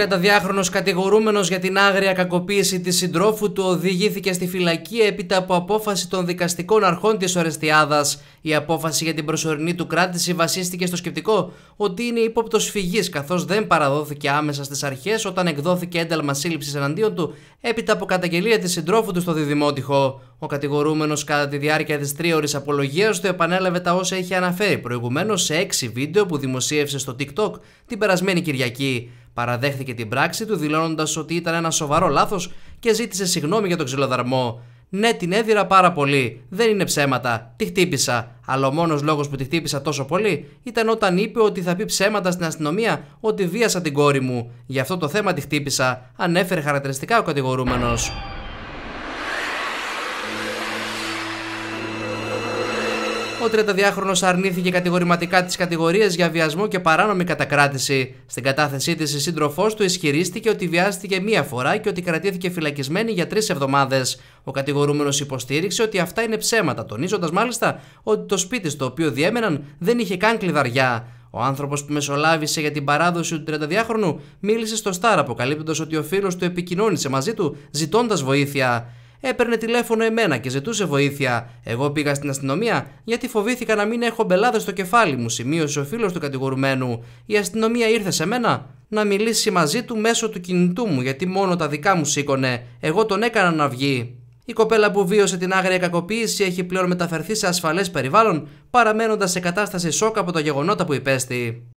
32χρονος κατηγορούμενος για την άγρια κακοποίηση της συντρόφου του οδηγήθηκε στη φυλακή έπειτα από απόφαση των δικαστικών αρχών της Ορεστιάδας. Η απόφαση για την προσωρινή του κράτηση βασίστηκε στο σκεπτικό ότι είναι ύποπτος φυγής καθώς δεν παραδόθηκε άμεσα στις αρχές όταν εκδόθηκε ένταλμα σύλληψης εναντίον του έπειτα από καταγγελία της συντρόφου του στο διδημότυχο. Ο κατηγορούμενος κατά τη διάρκεια της τρίωρης απολογίας του επανέλαβε τα όσα είχε αναφέρει προηγουμένως σε έξι βίντεο που δημοσίευσε στο TikTok την περασμένη Κυριακή. Παραδέχθηκε την πράξη του δηλώνοντας ότι ήταν ένα σοβαρό λάθος και ζήτησε συγγνώμη για τον ξυλοδαρμό. Ναι, την έδιρα πάρα πολύ. Δεν είναι ψέματα. Τη χτύπησα. Αλλά ο μόνος λόγος που τη χτύπησα τόσο πολύ ήταν όταν είπε ότι θα πει ψέματα στην αστυνομία ότι βίασα την κόρη μου. Γι' αυτό το θέμα τη χτύπησα, ανέφερε χαρακτηριστικά ο κατηγορούμενος. Ο 32χρονο αρνήθηκε κατηγορηματικά τις κατηγορίες για βιασμό και παράνομη κατακράτηση. Στην κατάθεσή της, η σύντροφός του ισχυρίστηκε ότι βιάστηκε μία φορά και ότι κρατήθηκε φυλακισμένη για τρεις εβδομάδες. Ο κατηγορούμενος υποστήριξε ότι αυτά είναι ψέματα, τονίζοντας μάλιστα ότι το σπίτι στο οποίο διέμεναν δεν είχε καν κλειδαριά. Ο άνθρωπος που μεσολάβησε για την παράδοση του 32χρονου μίλησε στο Σταρ, αποκαλύπτοντας ότι ο φίλος του επικοινώνησε μαζί του ζητώντας βοήθεια έπαιρνε τηλέφωνο εμένα και ζητούσε βοήθεια. Εγώ πήγα στην αστυνομία γιατί φοβήθηκα να μην έχω μπελάδες στο κεφάλι μου, σημείωσε ο φίλος του κατηγορουμένου. Η αστυνομία ήρθε σε μένα να μιλήσει μαζί του μέσω του κινητού μου γιατί μόνο τα δικά μου σήκωνε. Εγώ τον έκανα να βγει. Η κοπέλα που βίωσε την άγρια κακοποίηση έχει πλέον μεταφερθεί σε ασφαλές περιβάλλον, παραμένοντας σε κατάσταση σοκ από τα γεγονότα που υπέστη.